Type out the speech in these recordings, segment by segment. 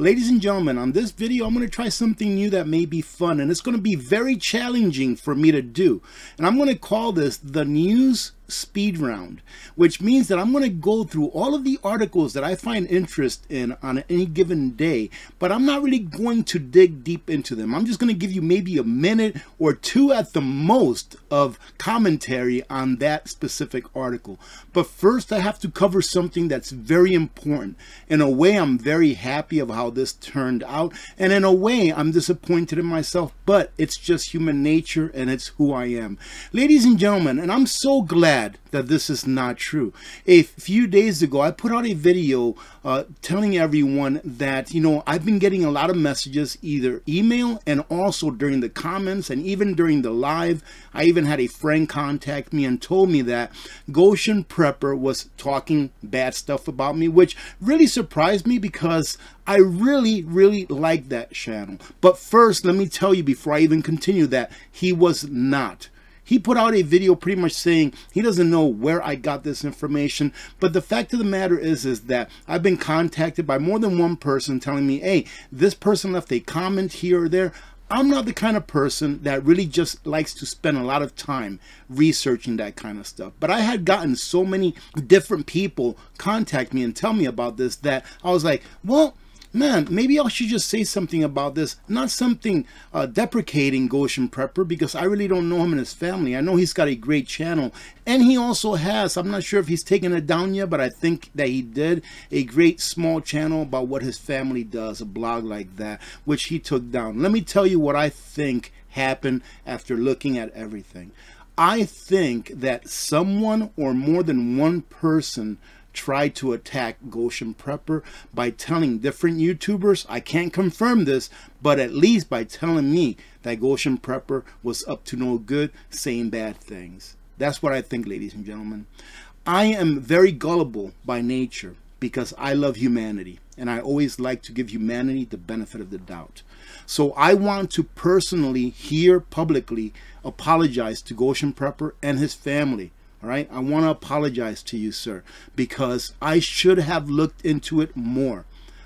Ladies and gentlemen, on this video, I'm going to try something new that may be fun, and it's going to be very challenging for me to do. And I'm going to call this the News speed round, which means that I'm going to go through all of the articles that I find interest in on any given day, but I'm not really going to dig deep into them. I'm just going to give you maybe a minute or two at the most of commentary on that specific article. But first, I have to cover something that's very important. In a way, I'm very happy of how this turned out, and in a way, I'm disappointed in myself, but it's just human nature and it's who I am. Ladies and gentlemen, and I'm so glad that this is not true. A few days ago, I put out a video uh, telling everyone that, you know, I've been getting a lot of messages, either email and also during the comments and even during the live. I even had a friend contact me and told me that Goshen Prepper was talking bad stuff about me, which really surprised me because I really, really like that channel. But first, let me tell you before I even continue that he was not. He put out a video pretty much saying he doesn't know where I got this information. But the fact of the matter is, is that I've been contacted by more than one person telling me, hey, this person left a comment here or there. I'm not the kind of person that really just likes to spend a lot of time researching that kind of stuff. But I had gotten so many different people contact me and tell me about this that I was like, well, man, maybe I should just say something about this. Not something uh, deprecating Goshen Prepper because I really don't know him and his family. I know he's got a great channel. And he also has, I'm not sure if he's taken it down yet, but I think that he did a great small channel about what his family does, a blog like that, which he took down. Let me tell you what I think happened after looking at everything. I think that someone or more than one person tried to attack Goshen Prepper by telling different YouTubers, I can't confirm this, but at least by telling me that Goshen Prepper was up to no good, saying bad things. That's what I think, ladies and gentlemen. I am very gullible by nature because I love humanity and I always like to give humanity the benefit of the doubt. So I want to personally, here publicly, apologize to Goshen Prepper and his family all right, I want to apologize to you, sir, because I should have looked into it more.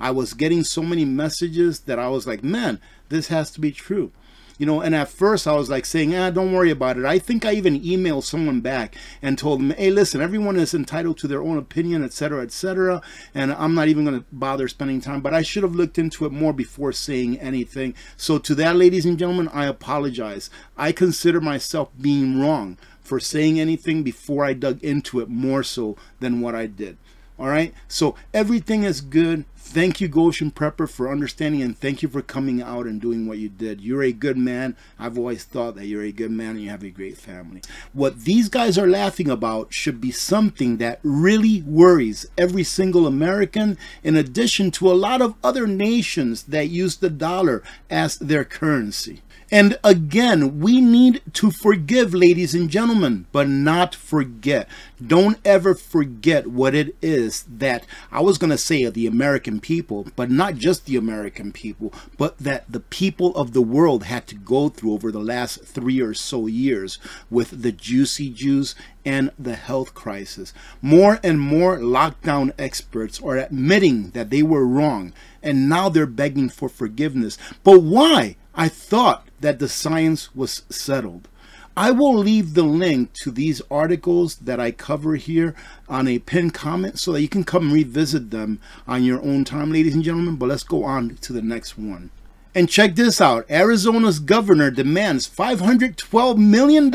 I was getting so many messages that I was like, man, this has to be true. You know, and at first I was like saying, ah, don't worry about it. I think I even emailed someone back and told them, hey, listen, everyone is entitled to their own opinion, etc., etc., and I'm not even going to bother spending time, but I should have looked into it more before saying anything. So to that, ladies and gentlemen, I apologize. I consider myself being wrong for saying anything before I dug into it more so than what I did. All right, so everything is good. Thank you, Goshen Prepper, for understanding and thank you for coming out and doing what you did. You're a good man. I've always thought that you're a good man and you have a great family. What these guys are laughing about should be something that really worries every single American, in addition to a lot of other nations that use the dollar as their currency. And again, we need to forgive, ladies and gentlemen, but not forget. Don't ever forget what it is that I was going to say of the American people, but not just the American people, but that the people of the world had to go through over the last three or so years with the juicy Jews and the health crisis. More and more lockdown experts are admitting that they were wrong, and now they're begging for forgiveness. But why? I thought that the science was settled. I will leave the link to these articles that I cover here on a pinned comment so that you can come revisit them on your own time, ladies and gentlemen. But let's go on to the next one. And check this out. Arizona's governor demands $512 million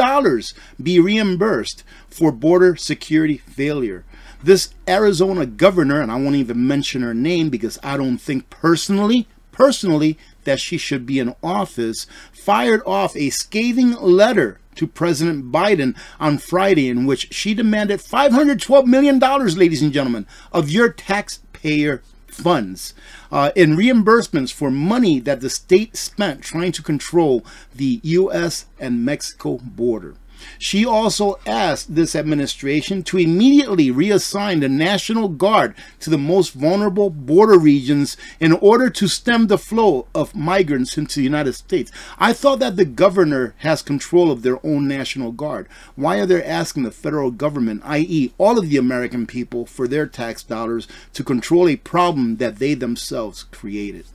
be reimbursed for border security failure. This Arizona governor, and I won't even mention her name because I don't think personally, personally, that she should be in office, fired off a scathing letter to President Biden on Friday in which she demanded $512 million, ladies and gentlemen, of your taxpayer funds uh, in reimbursements for money that the state spent trying to control the U.S. and Mexico border. She also asked this administration to immediately reassign the National Guard to the most vulnerable border regions in order to stem the flow of migrants into the United States. I thought that the governor has control of their own National Guard. Why are they asking the federal government, i.e., all of the American people, for their tax dollars to control a problem that they themselves created?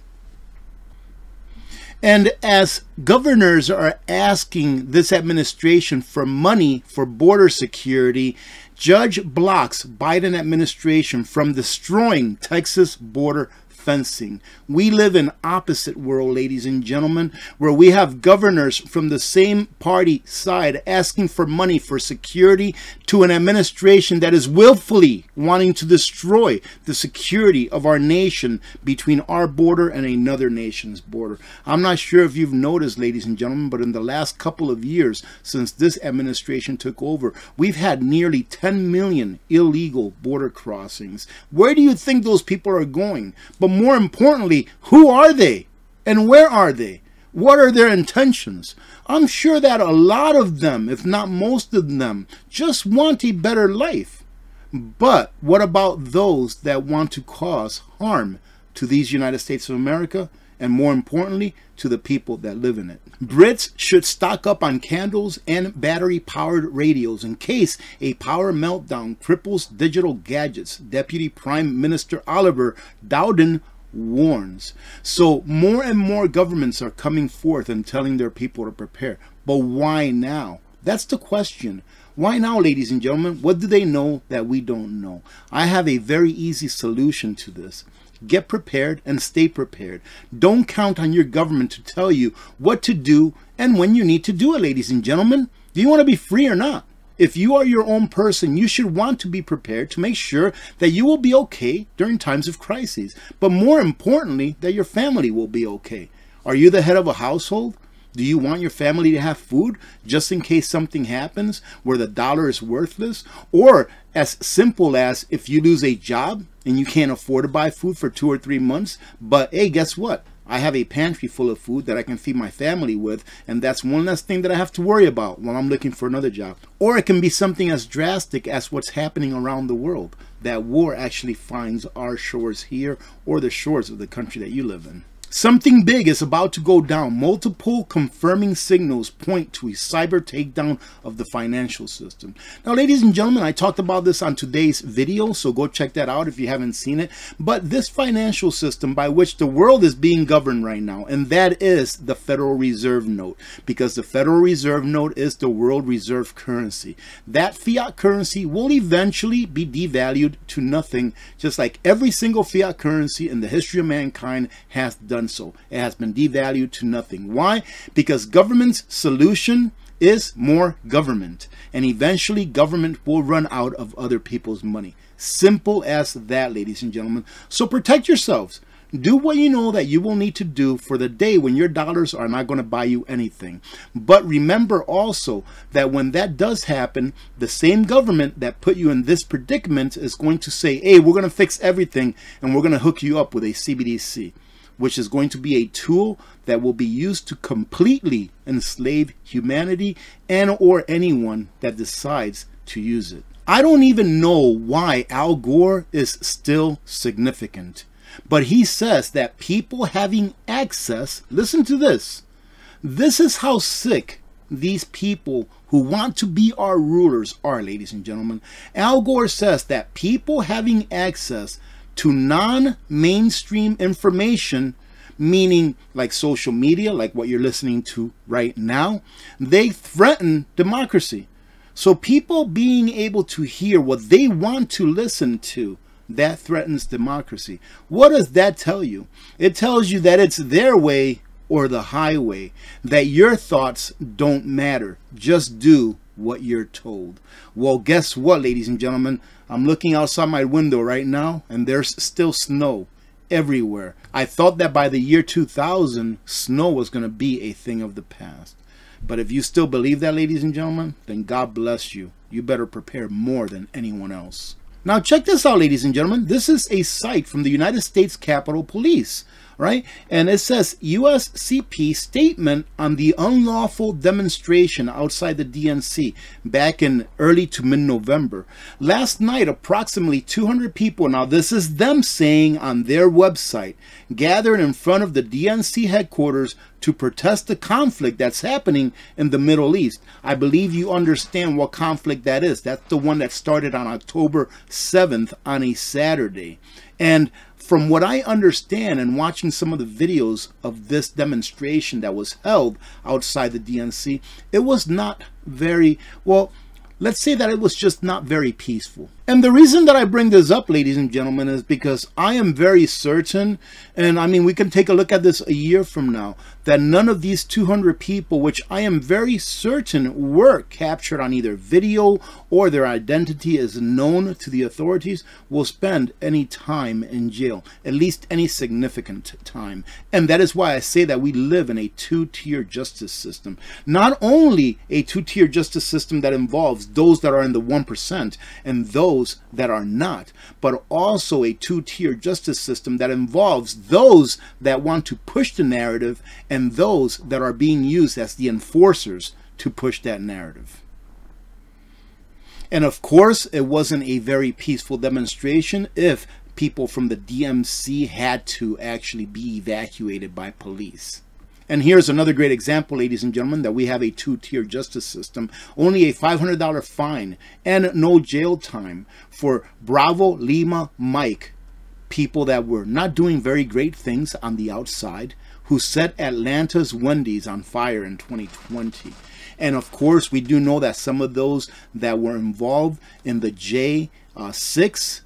And as governors are asking this administration for money for border security, Judge blocks Biden administration from destroying Texas border fencing. We live in opposite world, ladies and gentlemen, where we have governors from the same party side asking for money for security to an administration that is willfully wanting to destroy the security of our nation between our border and another nation's border. I'm not sure if you've noticed, ladies and gentlemen, but in the last couple of years since this administration took over, we've had nearly 10 million illegal border crossings. Where do you think those people are going? But more importantly, who are they? And where are they? What are their intentions? I'm sure that a lot of them, if not most of them, just want a better life. But what about those that want to cause harm to these United States of America? And more importantly, to the people that live in it. Brits should stock up on candles and battery powered radios in case a power meltdown cripples digital gadgets, Deputy Prime Minister Oliver Dowden warns. So more and more governments are coming forth and telling their people to prepare. But why now? That's the question. Why now, ladies and gentlemen? What do they know that we don't know? I have a very easy solution to this. Get prepared and stay prepared. Don't count on your government to tell you what to do and when you need to do it, ladies and gentlemen. Do you want to be free or not? If you are your own person, you should want to be prepared to make sure that you will be okay during times of crises. But more importantly, that your family will be okay. Are you the head of a household? Do you want your family to have food just in case something happens where the dollar is worthless? Or as simple as if you lose a job and you can't afford to buy food for two or three months, but hey, guess what? I have a pantry full of food that I can feed my family with, and that's one less thing that I have to worry about while I'm looking for another job. Or it can be something as drastic as what's happening around the world. That war actually finds our shores here or the shores of the country that you live in. Something big is about to go down. Multiple confirming signals point to a cyber takedown of the financial system. Now, ladies and gentlemen, I talked about this on today's video, so go check that out if you haven't seen it. But this financial system by which the world is being governed right now, and that is the Federal Reserve note, because the Federal Reserve note is the world reserve currency. That fiat currency will eventually be devalued to nothing, just like every single fiat currency in the history of mankind has done done so. It has been devalued to nothing. Why? Because government's solution is more government. And eventually government will run out of other people's money. Simple as that, ladies and gentlemen. So protect yourselves. Do what you know that you will need to do for the day when your dollars are not going to buy you anything. But remember also that when that does happen, the same government that put you in this predicament is going to say, hey, we're going to fix everything and we're going to hook you up with a CBDC which is going to be a tool that will be used to completely enslave humanity and or anyone that decides to use it. I don't even know why Al Gore is still significant, but he says that people having access, listen to this, this is how sick these people who want to be our rulers are, ladies and gentlemen. Al Gore says that people having access to non-mainstream information meaning like social media like what you're listening to right now they threaten democracy. So people being able to hear what they want to listen to that threatens democracy. What does that tell you? It tells you that it's their way or the highway that your thoughts don't matter. Just do what you're told. Well, guess what, ladies and gentlemen? I'm looking outside my window right now, and there's still snow everywhere. I thought that by the year 2000, snow was going to be a thing of the past. But if you still believe that, ladies and gentlemen, then God bless you. You better prepare more than anyone else. Now check this out, ladies and gentlemen. This is a site from the United States Capitol Police right? And it says USCP statement on the unlawful demonstration outside the DNC back in early to mid-November. Last night, approximately 200 people, now this is them saying on their website, gathered in front of the DNC headquarters to protest the conflict that's happening in the Middle East. I believe you understand what conflict that is. That's the one that started on October 7th on a Saturday. And from what I understand and watching some of the videos of this demonstration that was held outside the DNC, it was not very, well, let's say that it was just not very peaceful. And the reason that I bring this up, ladies and gentlemen, is because I am very certain, and I mean, we can take a look at this a year from now, that none of these 200 people, which I am very certain were captured on either video or their identity is known to the authorities, will spend any time in jail, at least any significant time. And that is why I say that we live in a two-tier justice system. Not only a two-tier justice system that involves those that are in the 1% and those those that are not, but also a two-tier justice system that involves those that want to push the narrative and those that are being used as the enforcers to push that narrative. And of course, it wasn't a very peaceful demonstration if people from the DNC had to actually be evacuated by police. And here's another great example, ladies and gentlemen, that we have a two-tier justice system. Only a $500 fine and no jail time for Bravo Lima Mike, people that were not doing very great things on the outside, who set Atlanta's Wendy's on fire in 2020. And of course, we do know that some of those that were involved in the J6 uh,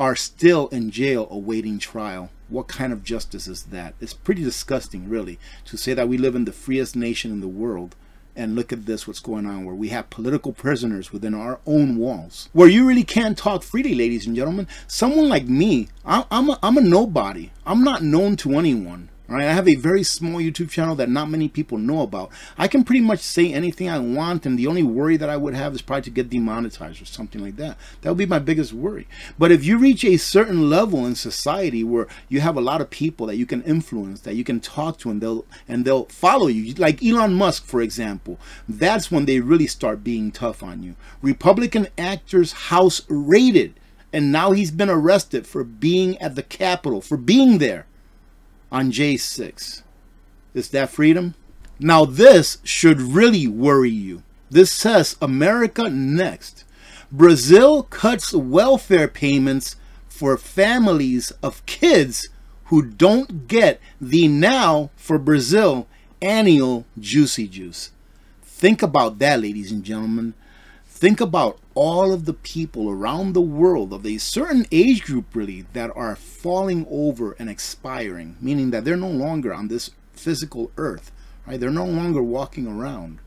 are still in jail awaiting trial. What kind of justice is that? It's pretty disgusting, really, to say that we live in the freest nation in the world and look at this what's going on where we have political prisoners within our own walls where you really can't talk freely ladies and gentlemen. Someone like me I'm, I'm, a, I'm a nobody. I'm not known to anyone Right, I have a very small YouTube channel that not many people know about. I can pretty much say anything I want, and the only worry that I would have is probably to get demonetized or something like that. That would be my biggest worry. But if you reach a certain level in society where you have a lot of people that you can influence, that you can talk to, and they'll and they'll follow you, like Elon Musk, for example, that's when they really start being tough on you. Republican actors house raided, and now he's been arrested for being at the Capitol, for being there on J6. Is that freedom? Now this should really worry you. This says America next. Brazil cuts welfare payments for families of kids who don't get the now for Brazil annual juicy juice. Think about that, ladies and gentlemen. Think about all of the people around the world of a certain age group really that are falling over and expiring, meaning that they're no longer on this physical earth, right? They're no longer walking around.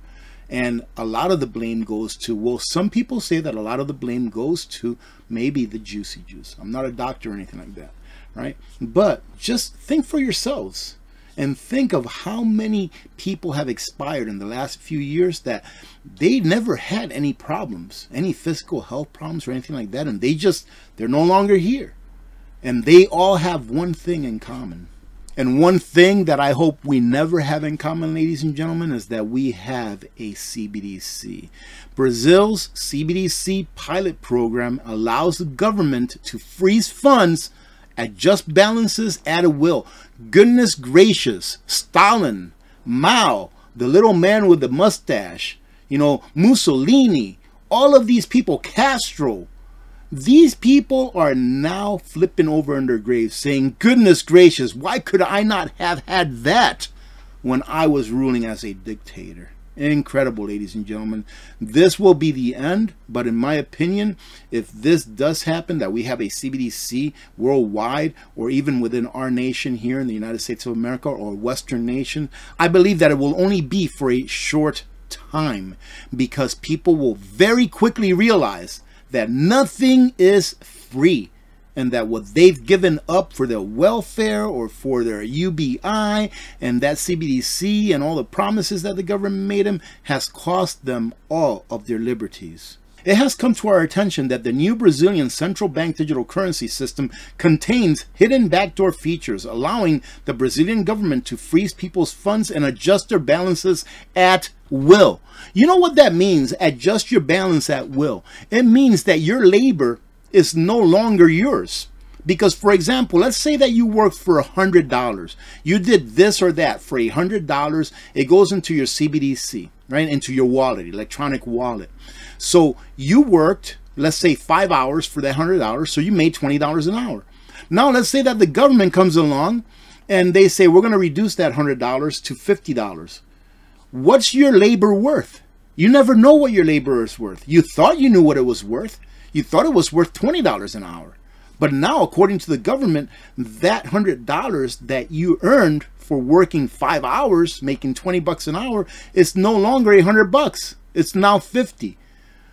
And a lot of the blame goes to, well, some people say that a lot of the blame goes to maybe the juicy juice. I'm not a doctor or anything like that, right? But just think for yourselves and think of how many people have expired in the last few years that they never had any problems, any physical health problems or anything like that. And they just, they're no longer here. And they all have one thing in common. And one thing that I hope we never have in common, ladies and gentlemen, is that we have a CBDC. Brazil's CBDC pilot program allows the government to freeze funds adjust balances at a will. Goodness gracious, Stalin, Mao, the little man with the mustache, you know, Mussolini, all of these people, Castro, these people are now flipping over in their graves saying, goodness gracious, why could I not have had that when I was ruling as a dictator? Incredible, ladies and gentlemen. This will be the end, but in my opinion, if this does happen, that we have a CBDC worldwide or even within our nation here in the United States of America or Western nation, I believe that it will only be for a short time because people will very quickly realize that nothing is free and that what they've given up for their welfare or for their UBI and that CBDC and all the promises that the government made them has cost them all of their liberties. it has come to our attention that the new Brazilian central bank digital currency system contains hidden backdoor features allowing the Brazilian government to freeze people's funds and adjust their balances at will. You know what that means? Adjust your balance at will. It means that your labor is no longer yours. Because, for example, let's say that you worked for a $100. You did this or that for a $100. It goes into your CBDC, right? Into your wallet, electronic wallet. So you worked, let's say, five hours for that $100. So you made $20 an hour. Now, let's say that the government comes along and they say, we're going to reduce that $100 to $50. What's your labor worth? You never know what your labor is worth. You thought you knew what it was worth. You thought it was worth $20 an hour. But now, according to the government, that $100 that you earned for working five hours, making 20 bucks an hour, is no longer a 100 bucks. It's now 50.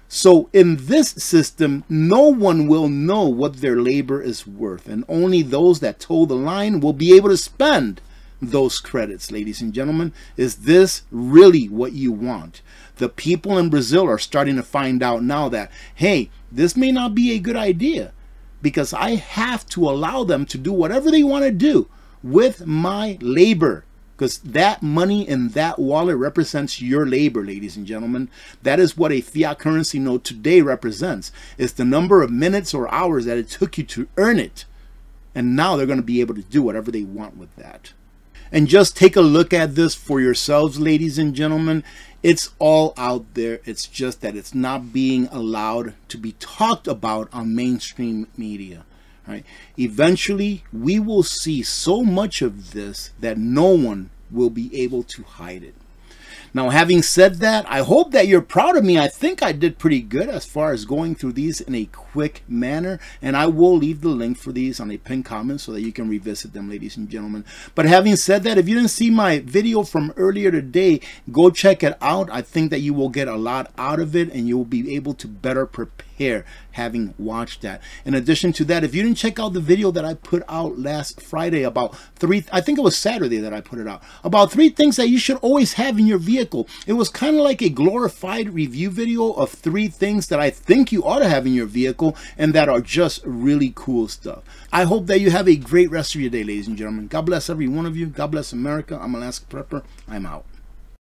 So in this system, no one will know what their labor is worth, and only those that toe the line will be able to spend those credits, ladies and gentlemen. Is this really what you want? The people in Brazil are starting to find out now that, hey, this may not be a good idea because I have to allow them to do whatever they want to do with my labor because that money in that wallet represents your labor ladies and gentlemen that is what a fiat currency note today represents it's the number of minutes or hours that it took you to earn it and now they're going to be able to do whatever they want with that and just take a look at this for yourselves ladies and gentlemen it's all out there. It's just that it's not being allowed to be talked about on mainstream media. Right? Eventually, we will see so much of this that no one will be able to hide it. Now, having said that, I hope that you're proud of me. I think I did pretty good as far as going through these in a quick manner. And I will leave the link for these on a pinned comment so that you can revisit them, ladies and gentlemen. But having said that, if you didn't see my video from earlier today, go check it out. I think that you will get a lot out of it and you will be able to better prepare having watched that. In addition to that, if you didn't check out the video that I put out last Friday about three, I think it was Saturday that I put it out, about three things that you should always have in your vehicle. It was kind of like a glorified review video of three things that I think you ought to have in your vehicle and that are just really cool stuff. I hope that you have a great rest of your day, ladies and gentlemen. God bless every one of you. God bless America. I'm Alaska Prepper. I'm out.